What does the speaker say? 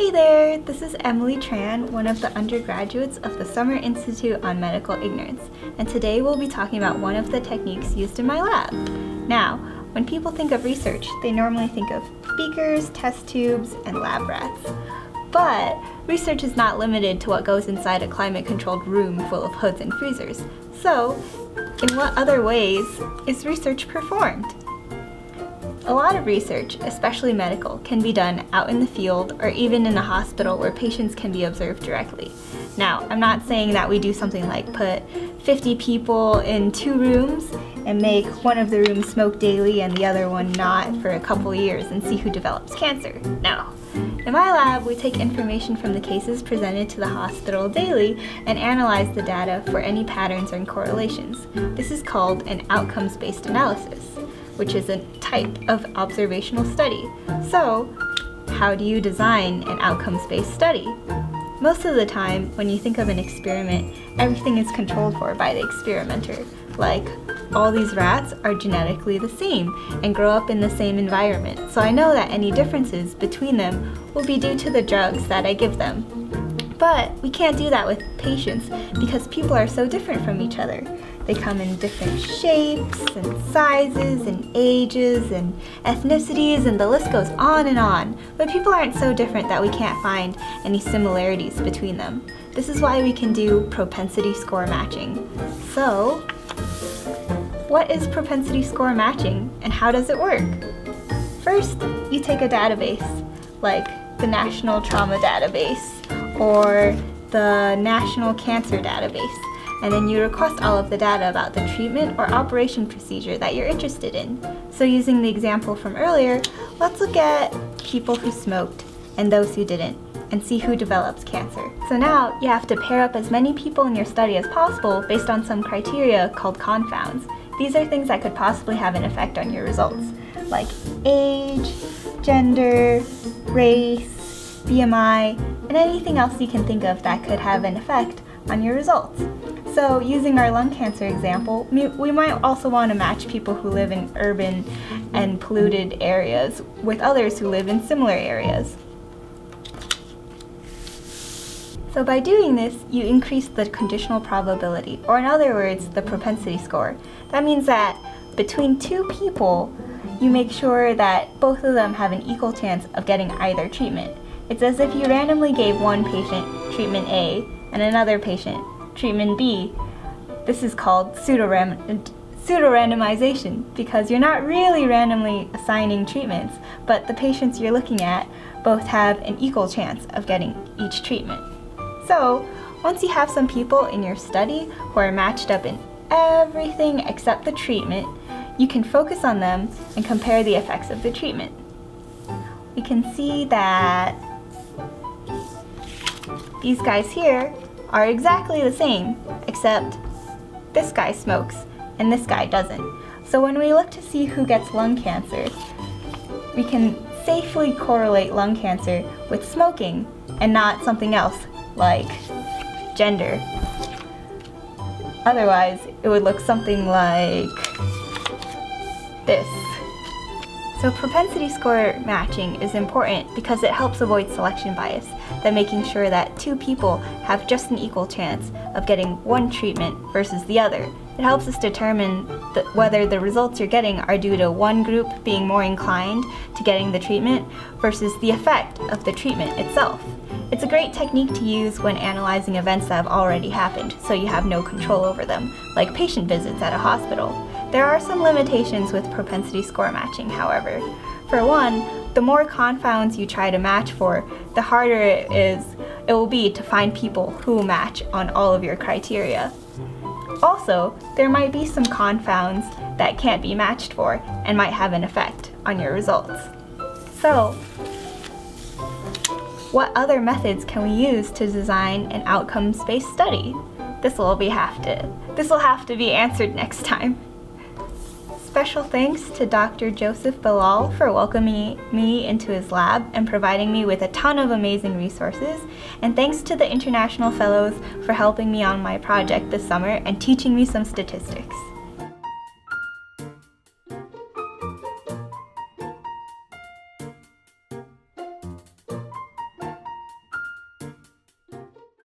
Hey there, this is Emily Tran, one of the undergraduates of the Summer Institute on Medical Ignorance, and today we'll be talking about one of the techniques used in my lab. Now, when people think of research, they normally think of beakers, test tubes, and lab rats. But research is not limited to what goes inside a climate-controlled room full of hoods and freezers. So, in what other ways is research performed? A lot of research, especially medical, can be done out in the field or even in a hospital where patients can be observed directly. Now, I'm not saying that we do something like put 50 people in two rooms and make one of the rooms smoke daily and the other one not for a couple years and see who develops cancer. No. In my lab, we take information from the cases presented to the hospital daily and analyze the data for any patterns and correlations. This is called an outcomes-based analysis which is a type of observational study. So, how do you design an outcomes-based study? Most of the time, when you think of an experiment, everything is controlled for by the experimenter. Like, all these rats are genetically the same and grow up in the same environment, so I know that any differences between them will be due to the drugs that I give them. But we can't do that with patients because people are so different from each other. They come in different shapes and sizes and ages and ethnicities and the list goes on and on. But people aren't so different that we can't find any similarities between them. This is why we can do propensity score matching. So, what is propensity score matching and how does it work? First, you take a database, like the National Trauma Database or the National Cancer Database and then you request all of the data about the treatment or operation procedure that you're interested in. So using the example from earlier, let's look at people who smoked and those who didn't and see who develops cancer. So now you have to pair up as many people in your study as possible based on some criteria called confounds. These are things that could possibly have an effect on your results, like age, gender, race, BMI, and anything else you can think of that could have an effect on your results. So using our lung cancer example, we might also want to match people who live in urban and polluted areas with others who live in similar areas. So by doing this, you increase the conditional probability, or in other words, the propensity score. That means that between two people, you make sure that both of them have an equal chance of getting either treatment. It's as if you randomly gave one patient treatment A and another patient treatment B. This is called pseudo-randomization because you're not really randomly assigning treatments, but the patients you're looking at both have an equal chance of getting each treatment. So, once you have some people in your study who are matched up in everything except the treatment, you can focus on them and compare the effects of the treatment. We can see that these guys here are exactly the same, except this guy smokes and this guy doesn't. So when we look to see who gets lung cancer, we can safely correlate lung cancer with smoking and not something else like gender. Otherwise, it would look something like this. So propensity score matching is important because it helps avoid selection bias, by making sure that two people have just an equal chance of getting one treatment versus the other. It helps us determine the, whether the results you're getting are due to one group being more inclined to getting the treatment versus the effect of the treatment itself. It's a great technique to use when analyzing events that have already happened, so you have no control over them, like patient visits at a hospital. There are some limitations with propensity score matching, however. For one, the more confounds you try to match for, the harder it is it will be to find people who match on all of your criteria. Also, there might be some confounds that can't be matched for and might have an effect on your results. So, what other methods can we use to design an outcomes-based study? This will be have to this will have to be answered next time. Special thanks to Dr. Joseph Bellal for welcoming me into his lab and providing me with a ton of amazing resources. And thanks to the International Fellows for helping me on my project this summer and teaching me some statistics.